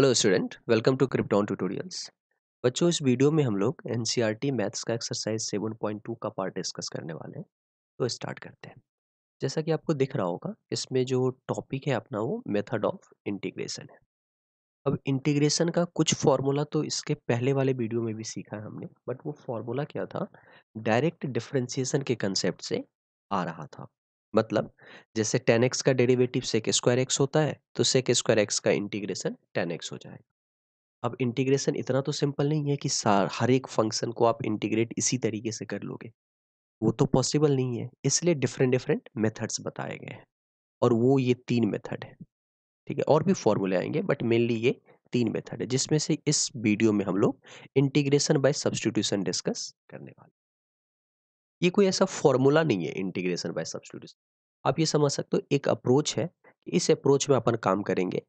Hello student, welcome to Krypton tutorials. बच्चों, इस video में हम लोग एनसीईआरटी मैथ्स का एक्सरसाइज 7.2 का पार्ट डिस्कस करने वाले हैं तो स्टार्ट करते हैं। जैसा कि आपको दिख रहा होगा, इसमें जो टॉपिक है अपना वो मेथड ऑफ़ इंटीग्रेशन है। अब इंटीग्रेशन का कुछ फार्मूला तो इसके पहले वाले वीडियो में भी सीखा है हमने, बट वो फार्मूला क्या था? डायरेक्ट डिफ्रेंसिएशन के कंसेप्ट से आ रहा था। मतलब जैसे टेन एक्स का डेरिवेटिव सेक स्क्वायर एक्स होता है तो सेक स्क्वायर एक्स का इंटीग्रेशन टेन एक्स हो जाएगा। अब इंटीग्रेशन इतना तो सिंपल नहीं है कि हर एक फ़ंक्शन को आप इंटीग्रेट इसी तरीके से कर लोगे। वो तो पॉसिबल नहीं है, इसलिए डिफरेंट डिफरेंट मेथड्स बताए गए हैं, और वो ये तीन मेथड है। ठीक है, और भी फॉर्मूले आएँगे बट मेनली ये तीन मेथड है, जिसमें से इस वीडियो में हम लोग इंटीग्रेशन बाय सब्सटीट्यूशन डिस्कस करने वाले ये कोई ऐसा फॉर्मूला नहीं है इंटीग्रेशन बाय सब्सटीट्यूशन। आप ये समझ सकते हो, एक अप्रोच है इस अप्रोच में अपन काम करेंगे।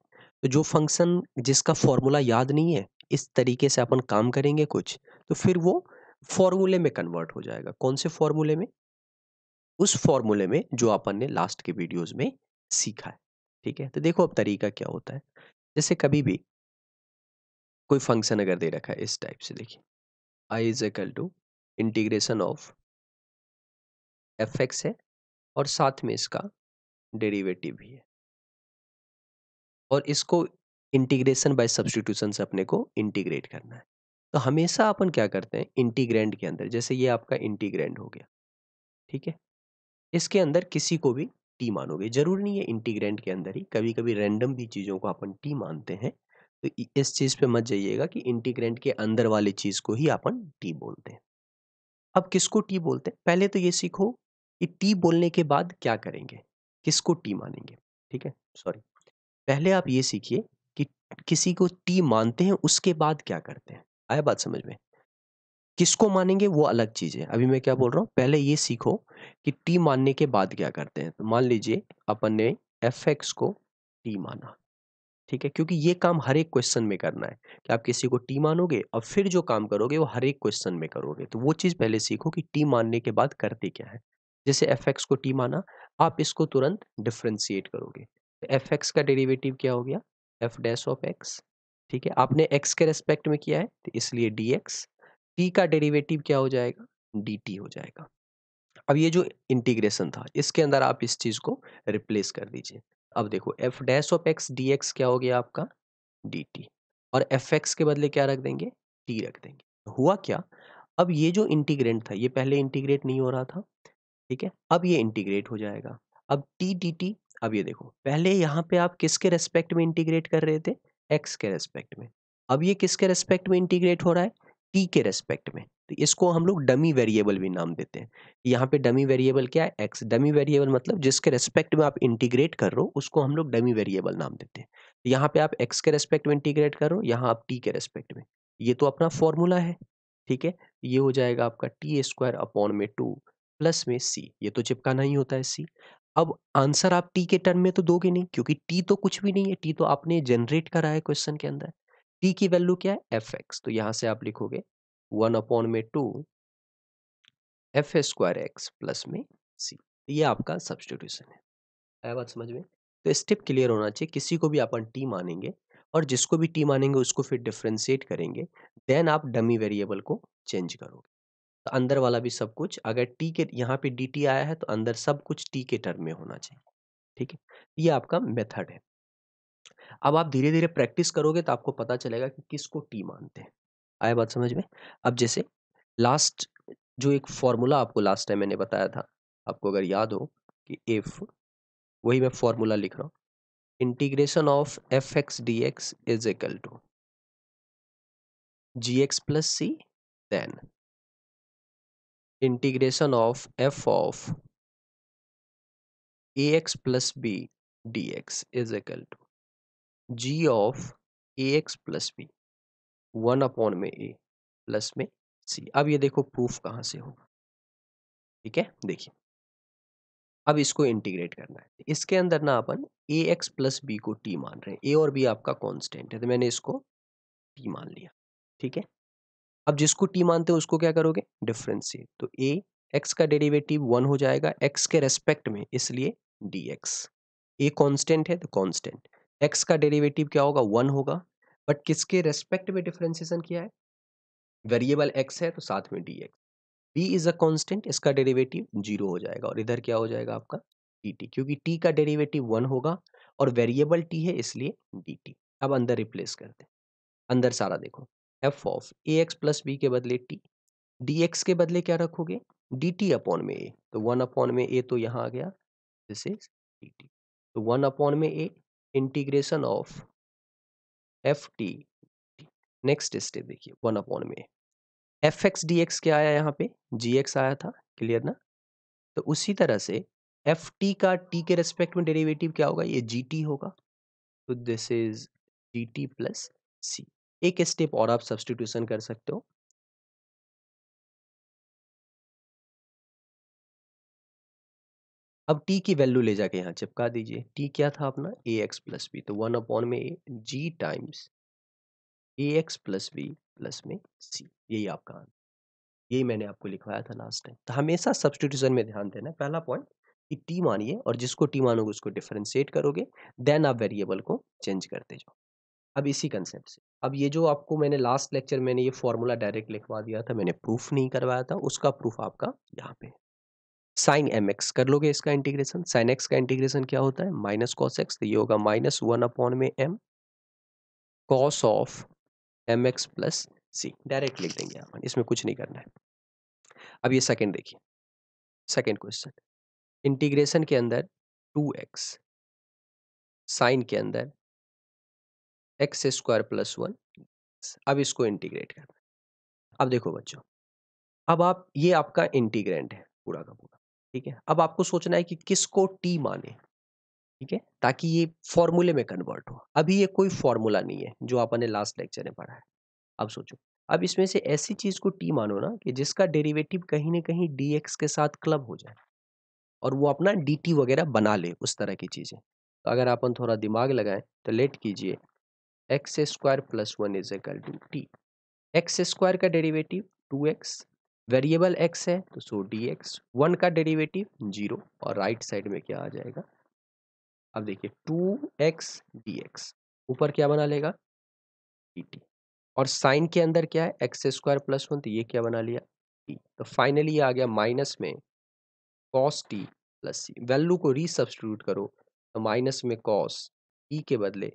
तो जो फ़ंक्शन जिसका फॉर्मूला याद नहीं है, इस तरीके से अपन काम करेंगे कुछ तो फिर वो फॉर्मूले में कन्वर्ट हो जाएगा। कौन से फॉर्मूले में? उस फॉर्मूले में जो अपन ने लास्ट के वीडियोस में सीखा है, ठीक है? तो देखो अब तरीका क्या होता है। जैसे कभी भी कोई फ़ंक्शन अगर दे रखा है इस टाइप से, देखिए I is equal to integration of f x है और साथ में इसका डेरिवेटिव भी है। और इसको इंटीग्रेशन बाय सब्सटीट्यूशन से अपने को इंटीग्रेट करना है। तो हमेशा अपन क्या करते हैं इंटीग्रेंड के अंदर, जैसे ये आपका इंटीग्रेंड हो गया, ठीक है? इसके अंदर किसी को भी टी मानोगे। ज़रूर नहीं है इंटीग्रेंड के अंदर ही कभी कभी रैंडम भी चीज़ों को अपन टी मानते हैं तो इस चीज़ पे मत जाइएगा कि इंटीग्रेंड के अंदर वाली चीज़ को ही अपन टी बोलते हैं। अब किसको टी बोलते हैं? पहले तो ये सीखो कि टी बोलने के बाद क्या करेंगे? किसको टी मानेंगे? ठीक है? सॉरी। पहले आप ये सीखिए कि किसी को टी मानते हैं, उसके बाद क्या करते हैं। आया बात समझ में? किसको मानेंगे वो अलग चीज़ है। अभी मैं क्या बोल रहा हूँ, पहले ये सीखो कि टी मानने के बाद क्या करते हैं। तो मान लीजिए अपन ने एफ़ एक्स को टी माना, ठीक है? क्योंकि ये काम हर एक क्वेश्चन में करना है कि आप किसी को टी मानोगे और फिर जो काम करोगे वो हर एक क्वेश्चन में करोगे। तो वो चीज़ पहले सीखो कि टी मानने के बाद करते क्या है। जैसे एफ़ एक्स को टी माना, आप इसको तुरंत डिफ्रेंशिएट करोगे। एफ़ एक्स का डेरिवेटिव क्या हो गया? एफ़ डैश ऑफ़ एक्स, ठीक है? आपने एक्स के रेस्पेक्ट में किया है तो इसलिए डी एक्स टी का डेरिवेटिव क्या हो जाएगा? डी टी हो जाएगा। अब ये जो इंटीग्रेशन था, इसके अंदर आप इस चीज़ को रिप्लेस कर दीजिए। अब देखो, f dash of x d x क्या हो गया आपका? डी टी और एफ़ एक्स के बदले क्या रख देंगे? टी रख देंगे। हुआ क्या? अब ये जो इंटीग्रेंट था, ये पहले इंटीग्रेट नहीं हो रहा था। ठीक है? अब ये इंटीग्रेट हो जाएगा। अब टी डी टी अब ये देखो, पहले यहाँ पे आप किसके रेस्पेक्ट में इंटीग्रेट कर रहे थे? एक्स के रेस्पेक्ट में। अब ये किसके रेस्पेक्ट में इंटीग्रेट हो रहा है? टी के रेस्पेक्ट में। तो इसको हम लोग डमी वेरिएबल भी नाम देते हैं। यहाँ पे डमी वेरिएबल क्या है? एक्स डमी वेरिएबल मतलब जिसके रेस्पेक्ट में आप इंटीग्रेट कर रहे हो, उसको हम लोग डमी वेरिएबल नाम देते हैं। तो यहाँ पे आप एक्स के रेस्पेक्ट में इंटीग्रेट कर रहे हो, यहाँ आप टी के रेस्पेक्ट में। ये तो अपना फॉर्मूला है, ठीक है? ये हो जाएगा आपका टी स्क्वायर अपॉन में टू प्लस में सी ये तो चिपकाना ही होता है सी अब आंसर आप टी के टर्म में तो दोगे नहीं, क्योंकि टी तो कुछ भी नहीं है टी तो आपने जनरेट करा है क्वेश्चन के अंदर। टी की वैल्यू क्या है? एफ़ एक्स तो यहाँ से आप लिखोगे वन अपॉन में two f square x plus में सी ये आपका सब्सटीट्यूशन है। आया बात समझ में? तो स्टेप क्लियर होना चाहिए, किसी को भी अपन टी मानेंगे और जिसको भी टी मानेंगे उसको फिर डिफ्रेंशिएट करेंगे देन आप डमी वेरिएबल को चेंज करोगे। अंदर वाला भी सब कुछ, अगर टी के यहाँ पे डी टी आया है तो अंदर सब कुछ टी के टर्म में होना चाहिए, ठीक है? ये आपका मेथड है। अब आप धीरे धीरे प्रैक्टिस करोगे तो आपको पता चलेगा कि किसको टी मानते हैं। आया बात समझ में? अब जैसे लास्ट जो एक फॉर्मूला आपको लास्ट टाइम मैंने बताया था, आपको अगर याद हो कि इफ़ वही मैं फॉर्मूला लिख रहा हूँ integration of f x d x is equal to g x plus c then integration of f of ax plus b dx is equal to g of ax plus b one upon में a plus में c अब ये देखो proof कहाँ से होगा। ठीक है? देखिए। अब इसको इंटीग्रेट करना है। इसके अंदर ना अपन ए एक्स प्लस बी को टी मान रहे हैं। ए और बी आपका कांस्टेंट है तो मैंने इसको टी मान लिया। ठीक है? अब जिसको टी मानते हो उसको क्या करोगे? डिफरेंशिएट तो ए एक्स का डेरिवेटिव वन हो जाएगा एक्स के रेस्पेक्ट में, इसलिए डी एक्स ए कॉन्स्टेंट है तो कॉन्स्टेंट एक्स का डेरिवेटिव क्या होगा? वन होगा. बट किसके रेस्पेक्ट में डिफरेंशिएशन किया है? वेरिएबल एक्स है तो साथ में d x b is a constant इसका डेरिवेटिव ज़ीरो हो जाएगा और इधर क्या हो जाएगा आपका? डी टी क्योंकि टी का डेरिवेटिव वन होगा और वेरिएबल टी है इसलिए डी टी अब अंदर रिप्लेस करते हैं। अंदर सारा देखो। F of a x plus b के बदले टी डी एक्स के बदले क्या रखोगे? डी टी अपॉन में ए तो वन अपॉन में ए तो यहाँ आ गया दिस इज़ डी टी तो वन अपॉन में a integration of f t next step देखिए वन अपॉन में एफ़ एक्स डी एक्स क्या आया यहाँ पे? जी एक्स आया था क्लियर ना? तो उसी तरह से एफ़ टी का टी के रेस्पेक्ट में डेरिवेटिव क्या होगा? ये जी टी होगा तो this is g t plus c एक स्टेप और आप सब्सटीट्यूशन कर सकते हो। अब t की वैल्यू ले जाके यहाँ चिपका दीजिए। t क्या था अपना? ए एक्स प्लस बी तो वन अपॉन में g times a x plus b plus में सी यही आपका आंसर यही मैंने आपको लिखवाया था लास्ट टाइम तो हमेशा सब्सटीट्यूशन में ध्यान देना पहला पॉइंट कि टी मानिए और जिसको टी मानोगे उसको डिफरेंशिएट करोगे देन आप वेरिएबल को चेंज करते जाओ। अब इसी कंसेप्ट से। अब ये जो आपको मैंने लास्ट लेक्चर मैंने ये फॉर्मूला डायरेक्ट लिखवा दिया था, मैंने प्रूफ नहीं करवाया था, उसका प्रूफ आपका यहाँ पे साइन एम एक्स कर लोगे इसका इंटीग्रेशन साइन एक्स का इंटीग्रेशन क्या होता है? माइनस कॉस एक्स तो ये होगा माइनस वन अपॉन में m cos of m x plus c direct लिख देंगे आप इसमें कुछ नहीं करना है। अब ये सेकेंड देखिए। सेकेंड क्वेश्चन इंटीग्रेशन के अंदर टू एक्स साइन के अंदर एक्स स्क्वायर प्लस वन, अब इसको इंटीग्रेट करना अब देखो बच्चों, अब आप, ये आपका इंटीग्रेंट है, पूरा का पूरा, ठीक है? अब आपको सोचना है कि किसको टी माने, ठीक है? ताकि ये फॉर्मूले में कन्वर्ट हो। अभी ये कोई फॉर्मूला नहीं है, जो आपने लास्ट लेक्चर में पढ़ा है। अब सोचो, अब इसमें से ऐसी चीज़ को टी मानो ना, कि जिसका डेरिवेटिव कहीं ना कहीं डी एक्स के साथ क्लब हो जाए, और वो अपना डी टी वगैरह बना ले, उस तरह की चीज़ें। तो अगर अपन थोड़ा दिमाग लगाएँ तो लेट कीजिए। X square plus one is equal to t x square का derivative two x variable x है तो सो डी एक्स वन का डेरिवेटिव ज़ीरो और राइट साइड में क्या आ जाएगा? अब देखिए टू एक्स डी एक्स ऊपर क्या बना लेगा? डी टी और साइन के अंदर क्या है? एक्स स्क्वायर प्लस वन तो ये क्या बना लिया? टी तो फाइनली आ गया माइनस में cos t plus c value को रीसब्स्टिट्यूट करो तो माइनस में कॉस टी के बदले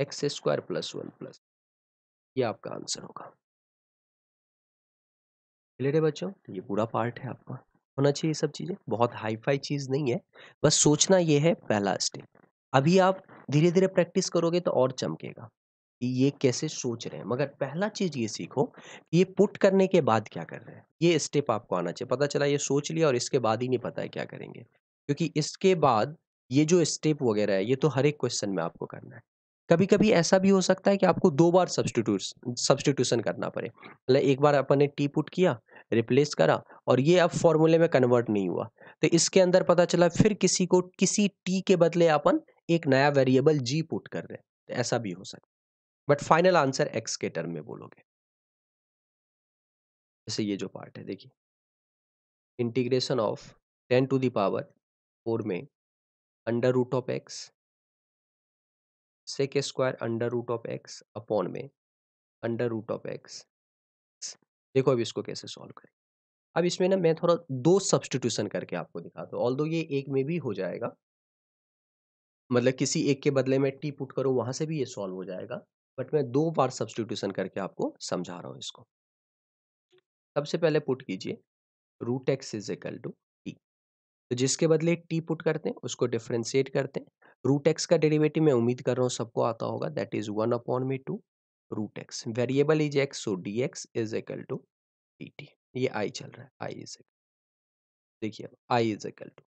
x square plus one plus. ये आपका आंसर होगा। क्लियर है बच्चों? ये पूरा पार्ट है आपका। होना चाहिए ये सब चीज़ें। बहुत हाई फाई चीज़ नहीं है। बस सोचना ये है पहला स्टेप अभी आप धीरे धीरे प्रैक्टिस करोगे तो और चमकेगा कि ये कैसे सोच रहे हैं। मगर पहला चीज़ ये सीखो ये पुट करने के बाद क्या कर रहे हैं। ये स्टेप आपको आना चाहिए। पता चला ये सोच लिया और इसके बाद ही नहीं पता है क्या करेंगे। क्योंकि इसके बाद ये जो स्टेप वगैरह है, ये तो हर एक क्वेश्चन में आपको करना है। कभी कभी ऐसा भी हो सकता है कि आपको दो बार सब्सटीट्यूट सब्सटीट्यूशन करना पड़े। मतलब एक बार अपन ने टी पुट किया रिप्लेस करा और ये अब फॉर्मूले में कन्वर्ट नहीं हुआ। तो इसके अंदर पता चला फिर किसी को, किसी टी के बदले अपन एक नया वेरिएबल जी पुट कर रहे हैं। तो ऐसा भी हो सकता है। बट फाइनल आंसर एक्स के टर्म में बोलोगे। जैसे ये जो पार्ट है, देखिए। Integration of tan to the power four में under root of x sec square under root of x upon में अंडर रूट ऑफ़ एक्स देखो अब इसको कैसे सॉल्व करें। अब इसमें ना मैं थोड़ा दो सब्सटीट्यूशन करके आपको दिखाता हूँ ऑल ये एक में भी हो जाएगा। मतलब किसी एक के बदले में टी पुट करो, वहाँ से भी ये सॉल्व हो जाएगा बट मैं दो बार सब्सटीट्यूशन करके आपको समझा रहा हूँ इसको। सबसे पहले पुट कीजिए root x is equal to t तो जिसके बदले टी पुट करते हैं, उसको डिफ्रेंशिएट करते हैं। रूट एक्स का डेरिवेटिव मैं उम्मीद कर रहा हूँ सबको आता होगा दैट इज़ वन अपॉन में two root x variable is x so d x is equal to d t ये आई चल रहा है आई इज़ देखिए आई इज़ इक्वल टू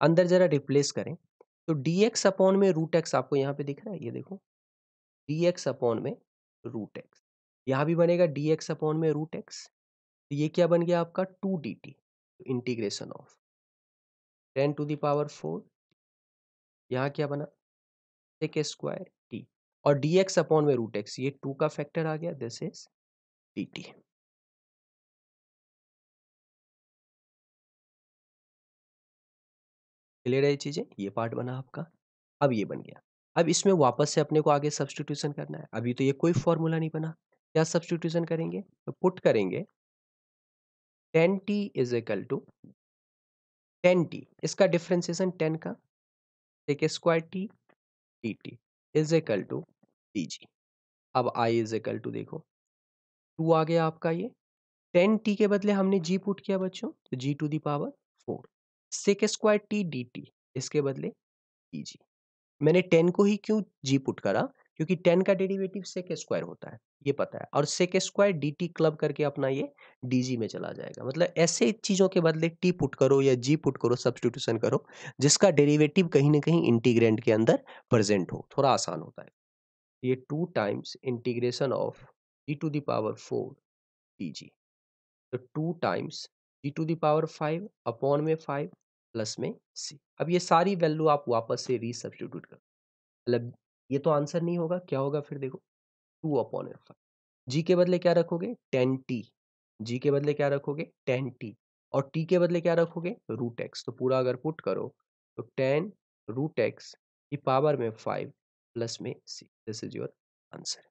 अंदर जरा रिप्लेस करें। तो डी एक्स अपॉन में रूट एक्स आपको यहाँ पे दिख रहा है? ये देखो। डी एक्स अपॉन में रूट एक्स यहाँ भी बनेगा डी एक्स अपॉन में रूट एक्स तो ये क्या बन गया आपका? Two d t integration of tan to the power four यहाँ क्या बना? सेक स्क्वायर टी और डी एक्स अपॉन में रूट एक्स ये टू का फैक्टर आ गया this is d t clear है चीज़ें? ये पार्ट बना आपका। अब ये बन गया। अब इसमें वापस से अपने को आगे सब्सटीट्यूशन करना है। अभी तो ये कोई फॉर्मूला नहीं बना। क्या सब्सटीट्यूशन करेंगे? तो पुट करेंगे। Tan t is equal to tan t इसका डिफ्रेंसिएशन टेन का। Sec square t d t is equal to d g अब आई इज़ एकल टू देखो। टू आ गया आपका ये। टेन टी के बदले हमने जी पुट किया बच्चों तो g to the power four sec square t d t इसके बदले डी जी मैंने टेन को ही क्यों जी पुट करा? क्योंकि टेन का डेरिवेटिव सेक स्क्वायर होता है, ये पता है। और sec square d t club करके अपना ये डी जी में चला जाएगा। मतलब ऐसे चीज़ों के बदले टी पुट करो या जी पुट करो सब्सटीट्यूशन करो, जिसका डेरिवेटिव कहीं ना कहीं इंटीग्रेंट के अंदर प्रेजेंट हो, थोड़ा आसान होता है। ये two times integration of g to the power four d g तो two times g to the power five upon में फाइव प्लस में सी अब ये सारी वैल्यू आप वापस से रीसब्स्टिट्यूट कर मतलब ये तो आंसर नहीं होगा, क्या होगा फिर देखो? टू अपॉन फाइव जी के बदले क्या रखोगे? Ten T. जी के बदले क्या रखोगे? Ten T. और टी के बदले क्या रखोगे? Root x. तो पूरा अगर पुट करो तो टेन रूट एक्स की पावर में फाइव प्लस में c. This is your answer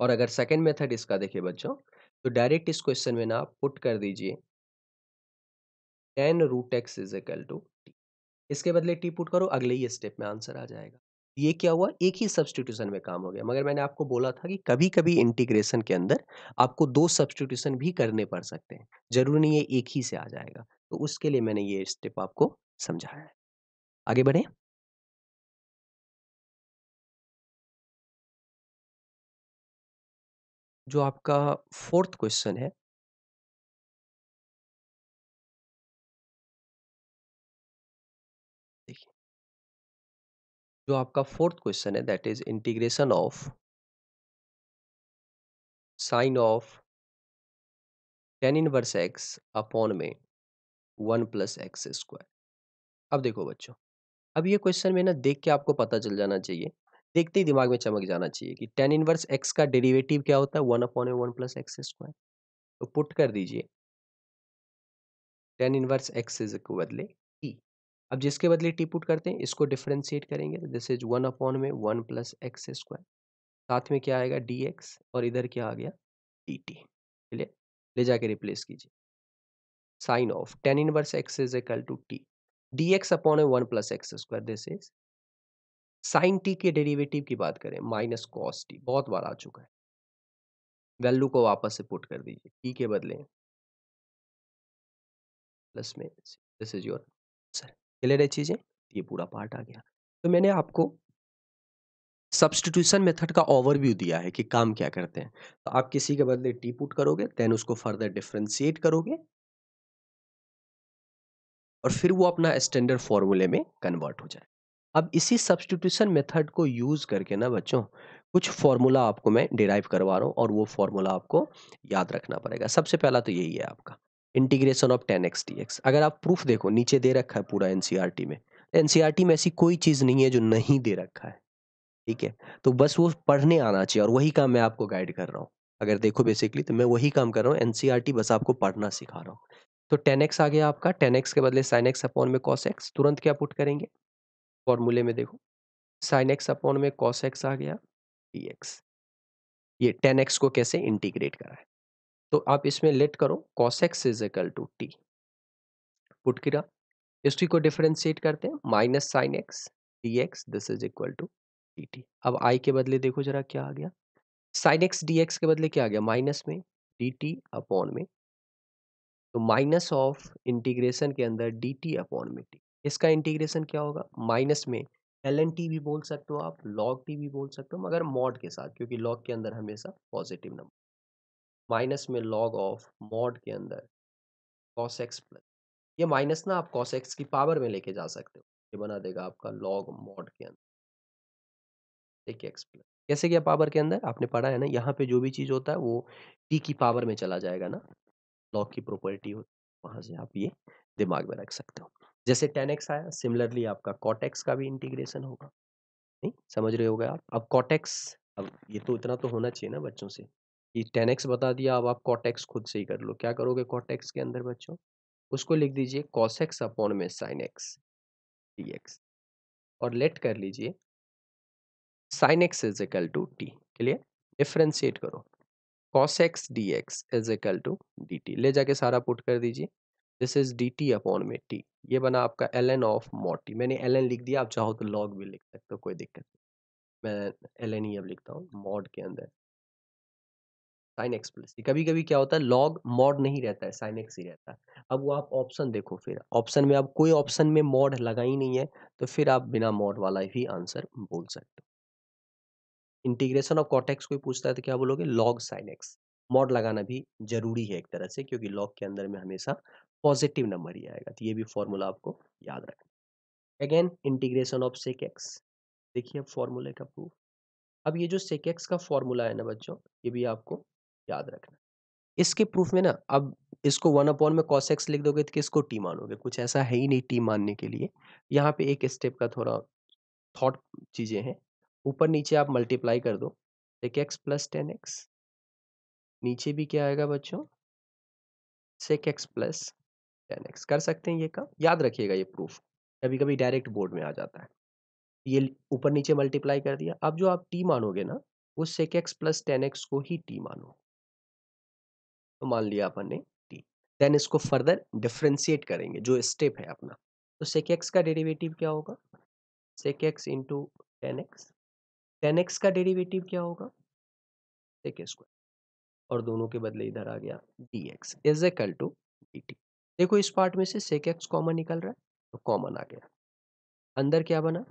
और अगर सेकेंड मेथड इसका देखिए बच्चों तो डायरेक्ट इस क्वेश्चन में ना पुट कर दीजिए। Tan root x is equal to t. इसके बदले टी पुट करो, अगले ही स्टेप में आंसर आ जाएगा। ये क्या हुआ? एक ही सब्सटीट्यूशन में काम हो गया। मगर मैंने आपको बोला था कि कभी कभी इंटीग्रेशन के अंदर आपको दो सब्सटीट्यूशन भी करने पड़ सकते हैं। ज़रूरी नहीं है एक ही से आ जाएगा। तो उसके लिए मैंने ये स्टेप आपको समझाया है। आगे बढ़े। जो आपका फोर्थ क्वेश्चन है जो आपका फोर्थ क्वेश्चन है that is integration of sine of tan inverse x upon में वन प्लस एक्स स्क्वायर अब देखो बच्चों, अब ये क्वेश्चन में ना देख के आपको पता चल जाना चाहिए, देखते ही दिमाग में चमक जाना चाहिए कि टेन इनवर्स एक्स का डेरिवेटिव क्या होता है? One upon one plus x square तो पुट कर दीजिए टेन इनवर्स एक्स इज़ बदले अब जिसके बदले टी पुट करते हैं, इसको डिफ्रेंशिएट करेंगे तो दिस इज़ वन अपॉन में वन प्लस एक्स स्क्वायर साथ में क्या आएगा? डी एक्स और इधर क्या आ गया? डी टी चलिए ले जाके रिप्लेस कीजिए। Sine of tan inverse x is equal to t d x upon one plus x square this is sine t के डेरिवेटिव की बात करें माइनस कॉस टी बहुत बार आ चुका है। वैल्यू को वापस से पुट कर दीजिए टी के बदले। प्लस में this is your answer clear है चीज़ें? ये पूरा पार्ट आ गया। तो मैंने आपको सब्सटीट्यूशन मेथड का ओवरव्यू दिया है कि काम क्या करते हैं। तो आप किसी के बदले टी पुट करोगे, देन उसको फर्दर डिफ्रेंशिएट करोगे। और फिर वो अपना स्टैंडर्ड फॉर्मूले में कन्वर्ट हो जाए। अब इसी सब्सटीट्यूशन मेथड को यूज़ करके ना बच्चों, कुछ फॉर्मूला आपको मैं डिराइव करवा रहा हूँ और वो फॉर्मूला आपको याद रखना पड़ेगा। सबसे पहला तो यही है आपका। Integration of tan x t x अगर आप प्रूफ देखो नीचे दे रखा है पूरा एनसीईआरटी में। एनसीईआरटी में ऐसी कोई चीज़ नहीं है जो नहीं दे रखा है। ठीक है? तो बस वो पढ़ने आना चाहिए और वही काम मैं आपको गाइड कर रहा हूँ। अगर देखो बेसिकली तो मैं वही काम कर रहा हूँ एनसीईआरटी बस आपको पढ़ना सिखा रहा हूँ। तो टेन एक्स आ गया आपका टेन एक्स के बदले साइन एक्स अपॉन में कॉस एक्स तुरंत क्या पुट करेंगे? फॉर्मूले में देखो। साइन एक्स अपॉन में कॉस एक्स आ गया डी एक्स ये टेन एक्स को कैसे इंटीग्रेट करा है? तो आप इसमें लेट करो cos x is equal to t put किया। इसी को डिफ्रेंशिएट करते हैं। Minus sine x d x this is equal to d t अब आई के बदले देखो जरा क्या आ गया। साइन एक्स डी एक्स के बदले क्या आ गया? माइनस में डी टी अपॉन में। तो माइनस ऑफ़ इंटीग्रेशन के अंदर डी टी अपॉन में टी इसका इंटीग्रेशन क्या होगा? माइनस में एल एन टी भी बोल सकते हो आप लॉग टी भी बोल सकते हो, मगर मॉड के साथ, क्योंकि लॉग के अंदर हमेशा पॉजिटिव नंबर माइनस में लॉग ऑफ़ मॉड के अंदर कॉस एक्स प्लस ये माइनस ना आप कॉस एक्स की पावर में लेके जा सकते हो। ये बना देगा आपका लॉग मॉड के अंदर। एक एक्स प्लस कैसे क्या पावर के अंदर? आपने पढ़ा है ना, यहाँ पे जो भी चीज़ होता है, वो टी की पावर में चला जाएगा ना। लॉग की प्रॉपर्टी है, वहाँ से आप ये दिमाग में रख सकते हो। जैसे टेन एक्स आया सिमिलरली आपका कॉटेक्स का भी इंटीग्रेशन होगा। नहीं? समझ रहे होगे आप? अब कॉटेक्स अब ये तो इतना तो होना चाहिए ना बच्चों से। कि टेन एक्स बता दिया, अब आप कॉटेक्स खुद से ही कर लो। क्या करोगे कॉटेक्स के अंदर बच्चों? उसको लिख दीजिए कॉस एक्स अपॉन में साइन एक्स डी एक्स और लेट कर लीजिए sine x is equal to t clear differentiate करो। cos x dx is equal to d t ले जाके सारा पुट कर दीजिए। This is d t upon में टी ये बना आपका l n of mod t मैंने एल एन लिख दिया, आप चाहो तो लॉग भी लिख सकते हो, कोई दिक्कत नहीं। मैं एल एन ही अब लिखता हूँ मॉड के अंदर। साइन एक्स प्लस कभी कभी क्या होता है लॉग मॉड नहीं रहता है, साइन एक्स ही रहता है। अब वो आप ऑप्शन देखो फिर। ऑप्शन में आप कोई ऑप्शन में मॉड लगा ही नहीं है तो फिर आप बिना मॉड वाला ही आंसर बोल सकते हो। इंटीग्रेशन ऑफ़ कॉटेक्स कोई पूछता है तो क्या बोलोगे? Log sine x. मॉड लगाना भी ज़रूरी है एक तरह से, क्योंकि लॉग के अंदर में हमेशा पॉजिटिव नंबर ही आएगा। तो ये भी फॉर्मूला आपको याद रखना again integration of sec x देखिए अब फॉर्मूले का प्रूफ अब ये जो सेक एक्स का फॉर्मूला है ना बच्चों, ये भी आपको याद रखना। इसके प्रूफ में ना, अब इसको वन अपॉन में कॉस एक्स लिख दोगे तो किसको टी मानोगे? कुछ ऐसा है ही नहीं टी मानने के लिए। यहाँ पे एक स्टेप का थोड़ा थॉट चीज़ें हैं। ऊपर नीचे आप मल्टीप्लाई कर दो। Sec x plus tan x नीचे भी क्या आएगा बच्चों? Sec x plus tan x कर सकते हैं ये काम? याद रखिएगा ये प्रूफ कभी कभी डायरेक्ट बोर्ड में आ जाता है। ये ऊपर नीचे मल्टीप्लाई कर दिया। अब जो आप टी मानोगे ना, वो sec x plus tan x को ही टी मानो। तो मान लिया अपन ने टी। देन इसको फर्दर डिफ्रेंशिएट करेंगे, जो स्टेप है अपना। तो सेक एक्स का डेरिवेटिव क्या होगा? Sec x into tan x tan x का डेरिवेटिव क्या होगा? सेक स्क्वायर और दोनों के बदले इधर आ गया d x is equal to d t देखो इस पार्ट में से सेक एक्स कॉमन निकल रहा है तो कॉमन आ गया। अंदर क्या बना?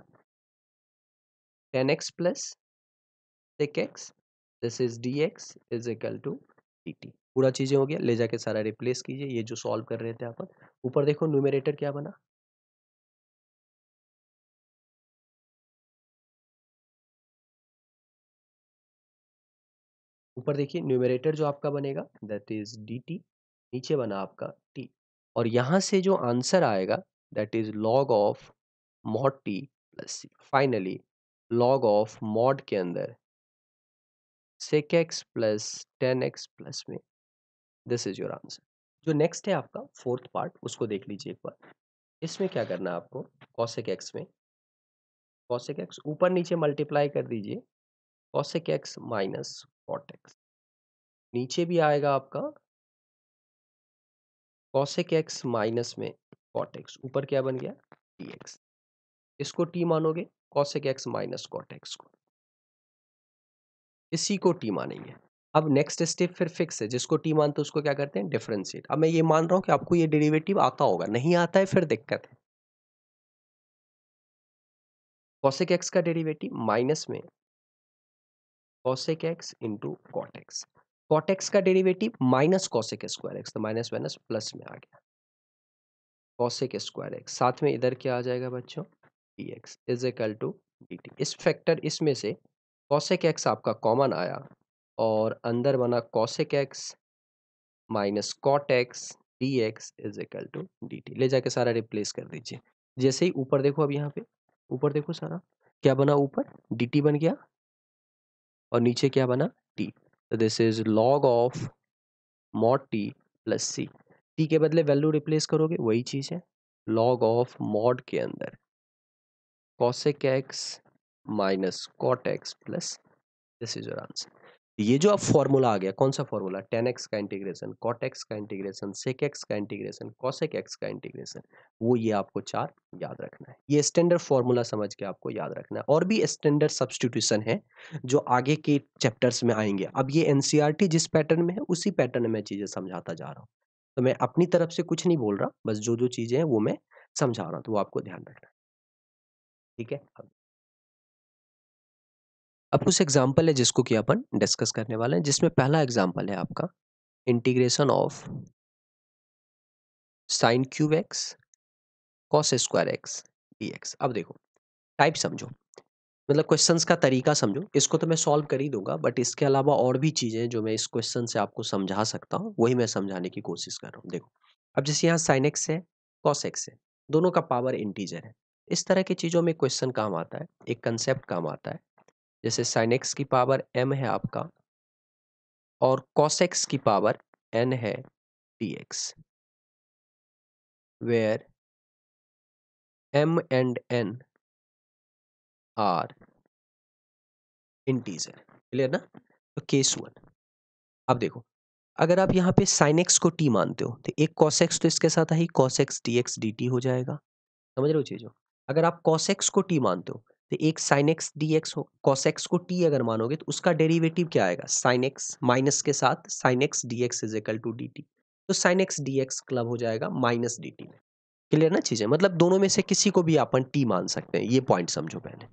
Tan x plus sec x this is d x is equal to d t पूरा चीज़ें हो गया, ले जाके सारा रिप्लेस कीजिए, ये जो सॉल्व कर रहे थे अपन ऊपर देखो न्यूमिनेटर क्या बना? ऊपर देखिए न्यूमिनेटर जो आपका बनेगा दैट इज़ डी टी नीचे बना आपका टी और यहाँ से जो आंसर आएगा that is log of mod t plus c finally log of mod के अंदर sec x plus tan x plus में। दिस इज़ योर आंसर जो नेक्स्ट है आपका फोर्थ पार्ट उसको देख लीजिए एक बार। इसमें क्या करना है आपको? कॉसेक एक्स में। कॉसेक एक्स ऊपर नीचे मल्टीप्लाई कर दीजिए। Cosec x minus cot x नीचे भी आएगा आपका। कॉसेक एक्स माइनस में कॉट एक्स ऊपर क्या बन गया? टी एक्स इसको टी मानोगे? Cosec x minus cot x को। इसी को टी मानेंगे। अब नेक्स्ट स्टेप फिर फिक्स है, जिसको टी मानते हैं उसको क्या करते हैं? डिफरेंशिएट अब मैं ये मान रहा हूँ कि आपको ये डेरिवेटिव आता होगा, नहीं आता है फिर दिक्कत है। कॉसेक एक्स का डेरिवेटिव माइनस में cosec x into cot x cot x का derivative minus cosec square x तो माइनस माइनस प्लस में आ गया। कॉसेक स्क्वायर एक्स साथ में इधर क्या आ जाएगा बच्चों? D x is equal to d t इस फैक्टर इसमें से कॉसेक एक्स आपका कॉमन आया। और अंदर बना cosec x minus cot x d x is equal to d t ले जाके सारा रिप्लेस कर दीजिए। जैसे ही ऊपर देखो अब यहाँ पे, ऊपर देखो सारा, क्या बना ऊपर? डी टी बन गया। और नीचे क्या बना? टी तो this is log of mod t plus c t के बदले वैल्यू रिप्लेस करोगे, वही चीज़ है। लॉग ऑफ़ मॉड के अंदर। Cosec x minus cot x plus this is your answer ये जो अब फॉर्मूला आ गया, कौन सा फॉर्मूला टेन एक्स का इंटीग्रेशन कॉट एक्स का इंटीग्रेशन सेक एक्स का इंटीग्रेशन कॉसेक एक्स का इंटीग्रेशन वो ये आपको चार याद रखना है। ये स्टैंडर्ड फॉर्मूला समझ के आपको याद रखना है। और भी स्टैंडर्ड सब्सटीट्यूशन है जो आगे के चैप्टर्स में आएँगे। अब ये एनसीईआरटी जिस पैटर्न में है, उसी पैटर्न में चीज़ें समझाता जा रहा हूँ। तो मैं अपनी तरफ़ से कुछ नहीं बोल रहा, बस जो जो चीज़ें हैं वो मैं समझा रहा हूँ तो वो आपको ध्यान रखना है। ठीक है? अब कुछ एग्ज़ाम्पल है जिसको कि अपन डिस्कस करने वाले हैं, जिसमें पहला एग्ज़ाम्पल है आपका integration of sine cube x cos square x d x अब देखो टाइप समझो मतलब क्वेश्चंस का तरीका समझो। इसको तो मैं सॉल्व कर ही दूँगा बट इसके अलावा और भी चीज़ें जो मैं इस क्वेश्चन से आपको समझा सकता हूँ, वही मैं समझाने की कोशिश कर रहा हूँ। देखो, अब जैसे यहाँ साइन एक्स है कॉस एक्स है, दोनों का पावर इंटीजर है। इस तरह की चीज़ों में क्वेश्चन काम आता है, एक कंसेप्ट काम आता है। जैसे साइन एक्स की पावर एम है आपका और कॉस एक्स की पावर एन है d x where m and n are integer clear ना? तो केस वन अब देखो, अगर आप यहाँ पे साइन एक्स को टी मानते हो तो एक कॉस एक्स तो इसके साथ ही cos x d x d t हो जाएगा, समझ रहे हो चीज़? अगर आप कॉस एक्स को टी मानते हो तो एक sine x d x cos x को टी अगर मानोगे तो उसका डेरिवेटिव क्या आएगा? साइन एक्स माइनस के साथ sine x d x is equal to d t तो sine x d x club हो जाएगा माइनस डी टी में। क्लियर ना चीज़ें? मतलब दोनों में से किसी को भी अपन टी मान सकते हैं, ये पॉइंट समझो पहले।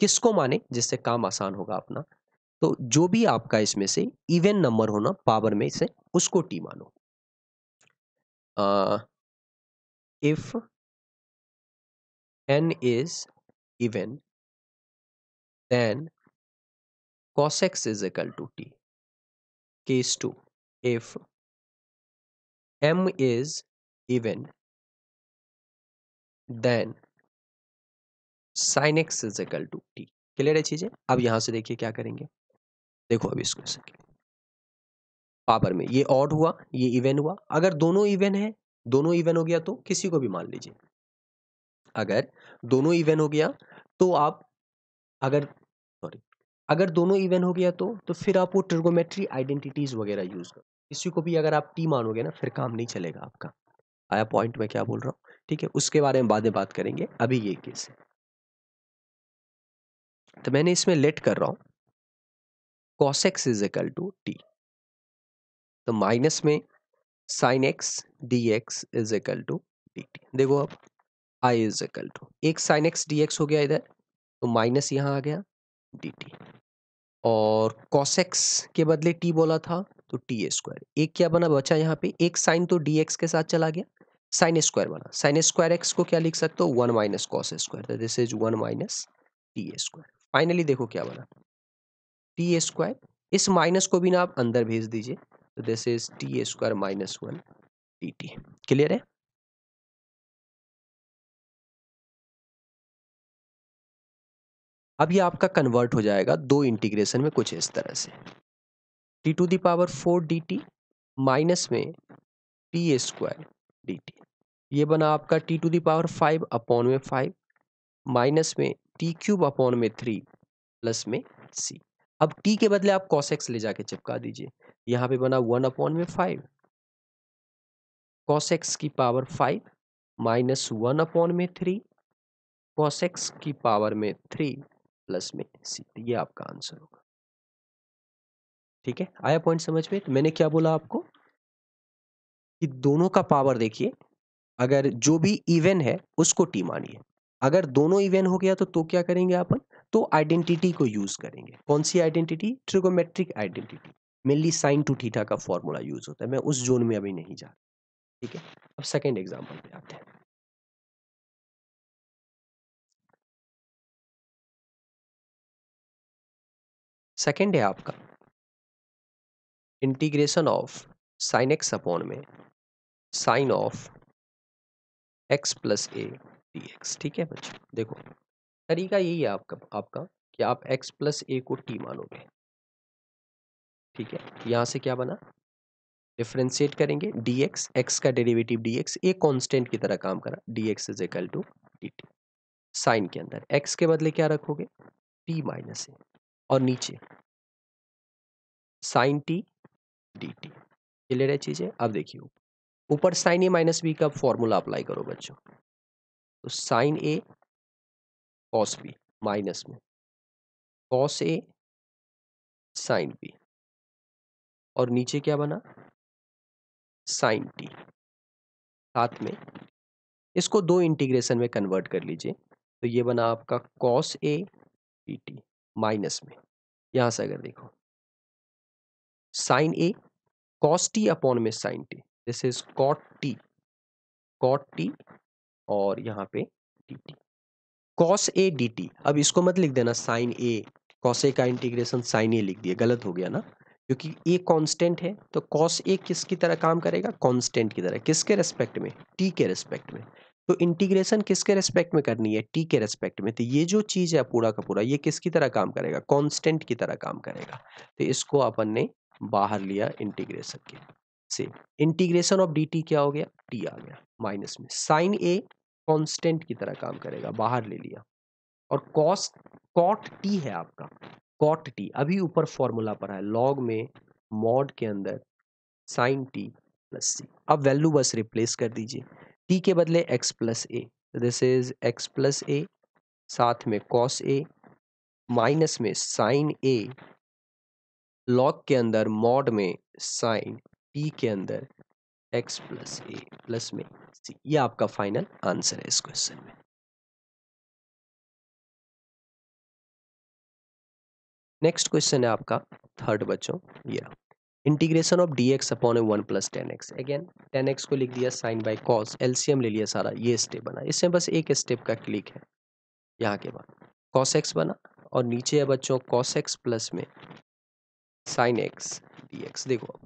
किसको माने? जिससे काम आसान होगा अपना। तो जो भी आपका इसमें से इवन नंबर होना पावर में से, उसको टी मानो। If n is even then cos x is equal to t, case 2 if m is even, then sin x is equal to t. Clear है चीज़ें? अब यहाँ से देखिए क्या करेंगे। देखो अभी इसको पावर में ये ऑड हुआ, ये इवन हुआ। अगर दोनों इवन है, दोनों इवन हो गया तो किसी को भी मान लीजिए। अगर दोनों इवन हो गया तो आप अगर सॉरी अगर दोनों इवन हो गया तो तो फिर आप वो ट्रिगोमेट्री आइडेंटिटीज वगैरह यूज़ करो। किसी को भी अगर आप टी मानोगे ना, फिर काम नहीं चलेगा आपका। आया पॉइंट में क्या बोल रहा हूँ? ठीक है, उसके बारे में बाद में बात करेंगे। अभी ये केस है। तो मैंने इसमें लेट कर रहा हूँ। x is equal to t तो माइनस में sine x d x is equal to d t देखो अब आई इज़ इक्वल टू एक साइन एक्स डी एक्स हो गया इधर। तो माइनस यहाँ आ गया डीटी और x के बदले t बोला था तो टी स्क्वायर एक क्या बना बचा यहाँ पे? एक साइन तो डी एक्स के साथ चला गया। साइन स्क्वायर बना। साइन स्क्वायर एक्स को क्या लिख सकते हो? One minus cos square this is one minus t square finally देखो क्या बना। टी स्क्वायर इस माइनस को भी ना आप अंदर भेज दीजिए। तो this is t square minus one d t clear है? अब ये आपका कन्वर्ट हो जाएगा दो इंटीग्रेशन में कुछ इस तरह से। T to the power four d t minus में टी स्क्वायर डी टी ये बना आपका t to the power five upon में फाइव माइनस में टी क्यूब अपॉन में थ्री प्लस में सी अब टी के बदले आप कॉसेक्स ले जाके चिपका दीजिए। यहाँ पे बना वन अपॉन में फाइव कॉसेक्स की power five minus one upon में थ्री कॉसेक्स की पावर में थ्री प्लस में सी ये आपका आंसर होगा। ठीक है? आया पॉइंट समझ में? तो मैंने क्या बोला आपको? कि दोनों का पावर देखिए, अगर जो भी इवन है, उसको टी मानिए। अगर दोनों इवन हो गया तो तो क्या करेंगे अपन? तो आइडेंटिटी को यूज़ करेंगे। कौन सी identity trigonometric identity mainly sine two theta का फॉर्मूला यूज़ होता है। मैं उस जोन में अभी नहीं जा ठीक है? अब सेकेंड एग्ज़ाम्पल पे आते हैं। सेकेंड है आपका। Integration of sine x upon में sine of x plus a d x ठीक है बच्चों? देखो, तरीका यही है आपका आपका कि आप एक्स प्लस ए को टी मानोगे। ठीक है? यहाँ से क्या बना? डिफ्रेंशिएट करेंगे, dx एक्स का डेरिवेटिव dx ए कॉन्स्टेंट की तरह काम करा, dx is equal to dt sine के अंदर एक्स के बदले क्या रखोगे? टी माइनस ए और नीचे। Sine t d t clear है चीज़ें। अब देखिए ऊपर। साइन ए माइनस बी का फॉर्मूला अप्लाई करो बच्चों। तो sine a cos b minus में। कॉस ए साइन बी और नीचे क्या बना? साइन टी साथ में इसको दो इंटीग्रेशन में कन्वर्ट कर लीजिए। तो ये बना आपका cos a d t minus में, यहाँ से अगर देखो। Sine a, cos t upon में sine t, this is cot t cot t और यहाँ पे d t. Cos a d t, अब इसको मत लिख देना साइन ए, कॉस ए का इंटीग्रेशन साइन ए लिख दिया, गलत हो गया ना? क्योंकि ए कांस्टेंट है तो कॉस ए किसकी तरह काम करेगा? कांस्टेंट की तरह, किसके रेस्पेक्ट में? टी के रेस्पेक्ट में। तो इंटीग्रेशन किसके रेस्पेक्ट में करनी है? टी के रेस्पेक्ट में। तो ये जो चीज़ है पूरा का पूरा, ये किसकी तरह काम करेगा? कांस्टेंट की तरह काम करेगा। तो इसको अपन ने बाहर लिया इंटीग्रेशन के से इंटीग्रेशन ऑफ़ डी टी क्या हो गया? टी आ गया। माइनस में। साइन ए कांस्टेंट की तरह काम करेगा। बाहर ले लिया। और कॉस कॉट टी है आपका। कॉट टी अभी ऊपर फॉर्मूला पर है। लॉग में मॉड के अंदर साइन टी प्लस सी अब वैल्यू बस रिप्लेस कर दीजिए। टी के बदले x plus a. This is x plus a, साथ में कॉस ए, माइनस में साइन ए लॉग के अंदर मॉड में साइन टी के अंदर एक्स प्लस ए प्लस में सी। ये आपका फाइनल आंसर है इस क्वेश्चन में। नेक्स्ट क्वेश्चन है आपका थर्ड बच्चों, ये integration of d x upon a one plus tan x again tan x को लिख दिया साइन बाई कॉस एलसीएम ले लिया सारा, ये स्टेप बना। इसमें बस एक स्टेप का क्लिक है, यहाँ के बाद। कॉस एक्स बना, और नीचे है बच्चों कॉस एक्स प्लस में साइन एक्स डी एक्स देखो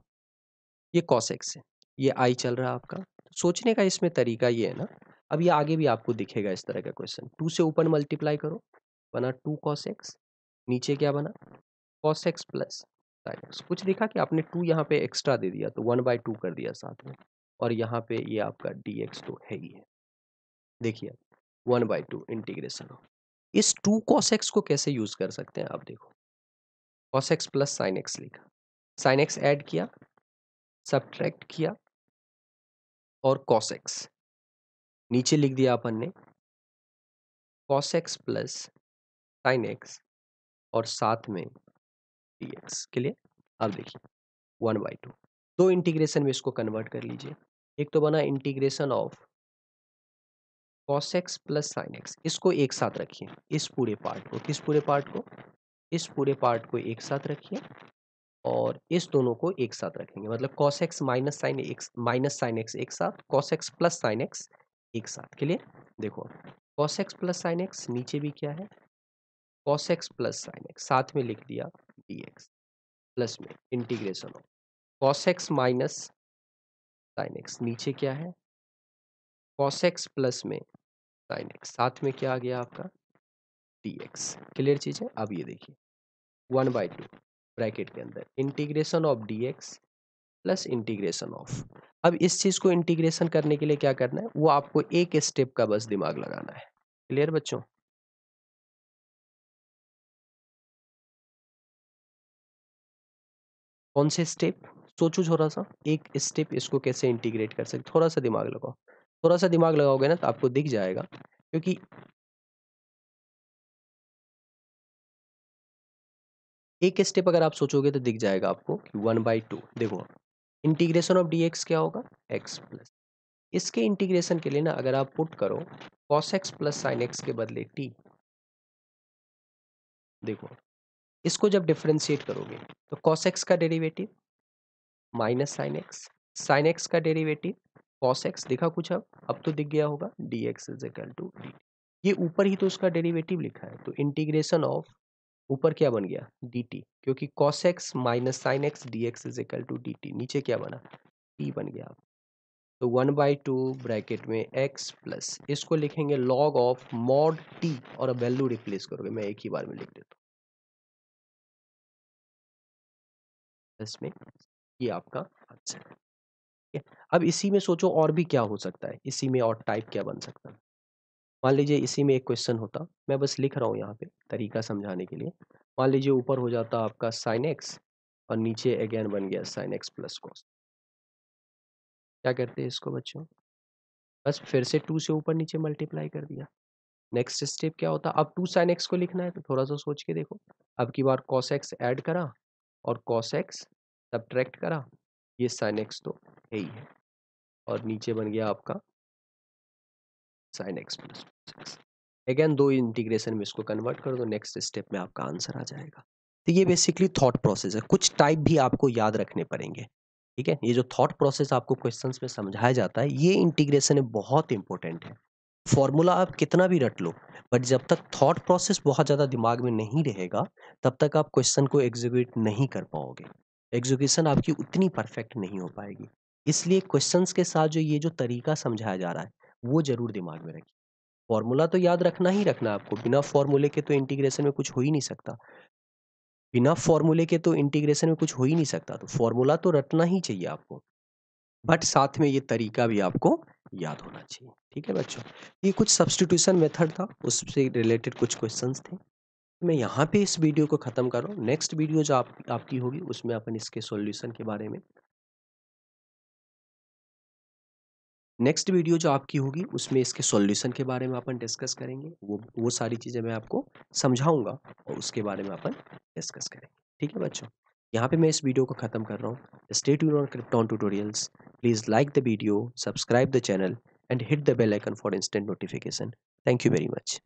ये कॉस एक्स है, ये आई चल रहा है आपका। तो सोचने का इसमें तरीका ये है ना, अब ये आगे भी आपको दिखेगा इस तरह का क्वेश्चन टू से ऊपर मल्टीप्लाई करो, बना टू कॉस एक्स नीचे क्या बना? Cos x plus sine x कुछ देखा कि आपने टू यहाँ पे एक्स्ट्रा दे दिया तो वन बाई टू कर दिया साथ में, और यहाँ पे ये आपका डी एक्स तो है ही है। देखिए वन बाई टू इंटीग्रेशन हो। इस टू कॉस एक्स को कैसे यूज़ कर सकते हैं आप देखो। Cos x plus sine x लिखा। साइन एक्स ऐड किया सब्ट्रैक्ट किया, और कॉस एक्स नीचे लिख दिया अपन ने cos x plus sine x और साथ में डी एक्स लिए अब देखिए वन बाई टू दो इंटीग्रेशन में इसको कन्वर्ट कर लीजिए। एक तो बना integration of cos x plus sine x इसको एक साथ रखिए, इस पूरे पार्ट को, किस पूरे पार्ट को? इस पूरे पार्ट को एक साथ रखिए और इस दोनों को एक साथ रखेंगे। मतलब cos x minus sine x minus sine x एक साथ cos x plus sine x एक साथ। के लिए देखो cos x plus sine x नीचे भी क्या है? Cos x plus sine x साथ में लिख दिया। एक्स प्लस में integration of cos x minus sine x नीचे क्या है? कॉस एक्स प्लस में साइन एक्स साथ में क्या आ गया आपका? डी एक्स क्लियर चीज़ है? अब ये देखिए वन बाई टू ब्रैकेट के अंदर integration of d x plus integration of अब इस चीज़ को इंटीग्रेशन करने के लिए क्या करना है? वो आपको एक स्टेप का बस दिमाग लगाना है। क्लियर बच्चों? कौन से स्टेप सोचो थोड़ा सा, एक स्टेप इसको कैसे इंटीग्रेट कर सकते थोड़ा सा दिमाग लगाओ। थोड़ा सा दिमाग लगाओगे ना तो आपको दिख जाएगा, क्योंकि एक स्टेप अगर आप सोचोगे तो दिख जाएगा आपको कि वन बाई टू देखो इंटीग्रेशन ऑफ़ डी एक्स क्या होगा? एक्स प्लस इसके इंटीग्रेशन के लिए ना, अगर आप पुट करो cos x plus sine x के बदले टी देखो इसको जब डिफ्रेंशिएट करोगे तो कॉस एक्स का derivative minus sine x sine x का डेरिवेटिव कॉस एक्स दिखा कुछ अब अब तो दिख गया होगा d x is equal to d ये ऊपर ही तो उसका डेरिवेटिव लिखा है तो इंटीग्रेशन ऑफ़ ऊपर क्या बन गया? डी टी क्योंकि cos x minus sine x d x is equal to d t नीचे क्या बना? टी बन गया। तो वन बाई टू ब्रैकेट में एक्स प्लस इसको लिखेंगे लॉग ऑफ़ मॉड टी और अब वैल्यू रिप्लेस करोगे, मैं एक ही बार में लिख देता हूँ। इसमें ये आपका आंसर है। अब इसी में सोचो और भी क्या हो सकता है, इसी में और टाइप क्या बन सकता है? मान लीजिए इसी में एक क्वेश्चन होता, मैं बस लिख रहा हूँ यहाँ पे तरीका समझाने के लिए। मान लीजिए ऊपर हो जाता आपका साइन एक्स और नीचे अगेन बन गया साइन एक्स प्लस कॉस क्या करते हैं इसको बच्चों? बस फिर से टू से ऊपर नीचे मल्टीप्लाई कर दिया। नेक्स्ट स्टेप क्या होता, अब टू साइन एक्स को लिखना है तो थोड़ा सा सोच के देखो। अब की बार कॉस एक्स ऐड करा और कॉस एक्स सब्ट्रैक्ट करा, ये साइन एक्स तो है ही है। और नीचे बन गया आपका साइन एक्स प्लस अगेन दो इंटीग्रेशन में इसको कन्वर्ट कर दो नेक्स्ट स्टेप में आपका आंसर आ जाएगा। तो ये बेसिकली थॉट प्रोसेस है। कुछ टाइप भी आपको याद रखने पड़ेंगे, ठीक है? ये जो थॉट प्रोसेस आपको क्वेश्चंस में समझाया जाता है, ये इंटीग्रेशन बहुत इंपॉर्टेंट है। फॉर्मूला आप कितना भी रट लो, बट जब तक थॉट प्रोसेस बहुत ज़्यादा दिमाग में नहीं रहेगा, तब तक आप क्वेश्चन को एग्जीक्यूट नहीं कर पाओगे। एग्जीक्यूशन आपकी उतनी परफेक्ट नहीं हो पाएगी। इसलिए क्वेश्चंस के साथ जो ये जो तरीका समझाया जा रहा है, वो ज़रूर दिमाग में रखिए। फॉर्मूला तो याद रखना ही रखना आपको। बिना फॉर्मूले के तो इंटीग्रेशन में कुछ हो ही नहीं सकता। बिना फॉर्मूले के तो इंटीग्रेशन में कुछ हो ही नहीं सकता। तो फॉर्मूला तो रटना ही चाहिए आपको। बट साथ में ये तरीका भी आपको याद होना चाहिए। ठीक है बच्चों? ये कुछ सब्सटीट्यूशन मेथड था, उससे रिलेटेड कुछ क्वेश्चंस थे। मैं यहाँ पे इस वीडियो को ख़त्म कर रहा हूँ। नेक्स्ट वीडियो जो आप, आपकी होगी, उसमें अपन इसके सॉल्यूशन के बारे में नेक्स्ट वीडियो जो आपकी होगी, उसमें इसके सॉल्यूशन के बारे में अपन डिस्कस करेंगे। वो वो सारी चीज़ें मैं आपको समझाऊँगा और उसके बारे में अपन डिस्कस करेंगे। ठीक है बच्चों? यहाँ पे मैं इस वीडियो को ख़त्म कर रहा हूँ। Stay tune on Krypton Tutorials please like the video subscribe the channel and hit the bell icon for instant notification thank you very much